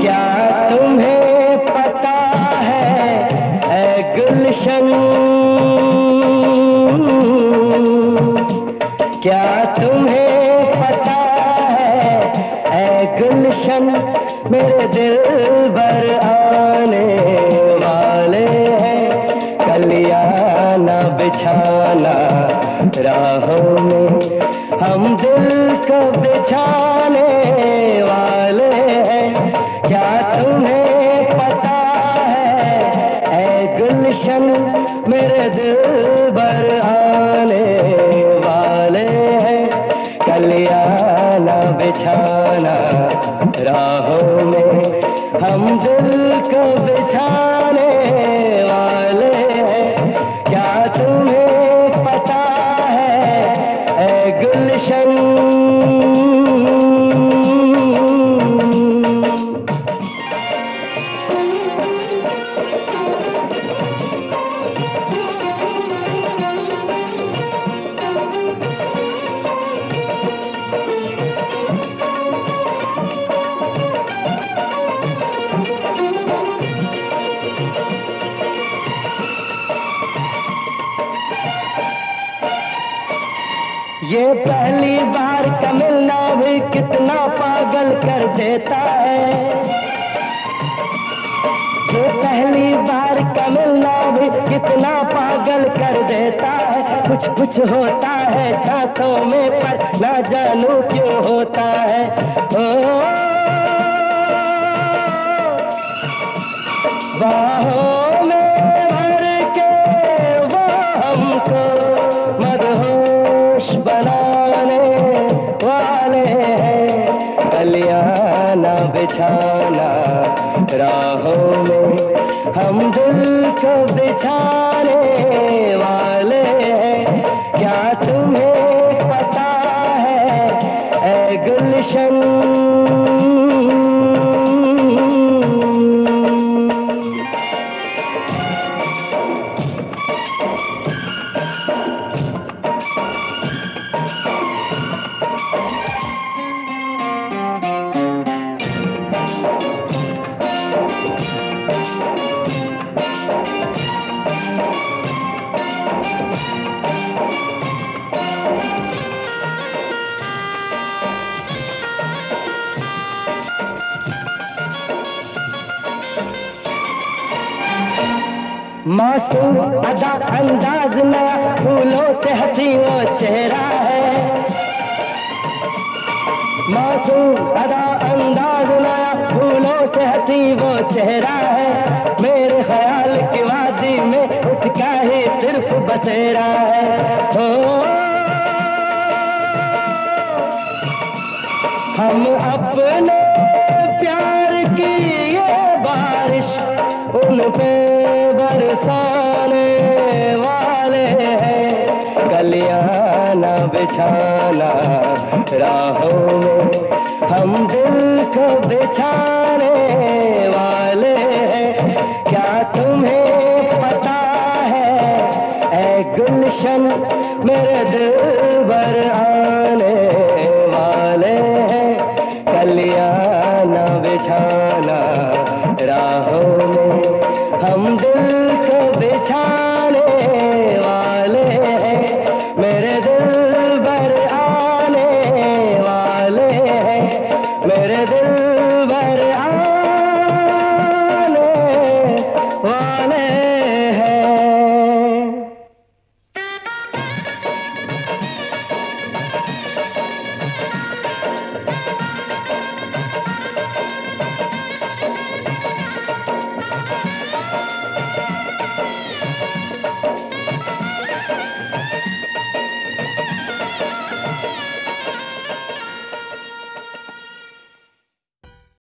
क्या तुम्हें पता है ए गुलशन? क्या तुम्हें पता है ए गुलशन? मेरे दिल भर आने वाले हैं, कलिया ना बिछाना राहों में। को वाले हैं। क्या तुम्हें पता है? ऐ गुलशन मेरे दिल भर आने वाले हैं। कलियाना बिछाना राहों में हम दिल को बिछाने ये पहली बार का मिलना भी कितना पागल कर देता है। ये पहली बार का मिलना भी कितना पागल कर देता है। कुछ कुछ होता है सांसों में, पर ना जानू क्यों होता है। ओ, बाहों। कलियाना बिछाना। राहों में हम दिल को बिछाने वाले हैं। क्या तुम्हें पता है, ऐ गुलशन मासूम अदा अंदाज नया फूलों से हसी वो चेहरा है। मासूम अदा अंदाज नया फूलों से हसी वो चेहरा है। मेरे ख्याल की वादी में उसका ही सिर्फ़ बसेरा है। ओ हम अपने प्यार की ये बारिश, उन पे बरसाने वाले हैं। कलियाना बिछाना, राहों में हम दिल को बिछाने वाले हैं। क्या तुम्हें पता है ए गुलशन मेरे दिल भर आने वाले हैं। कलिया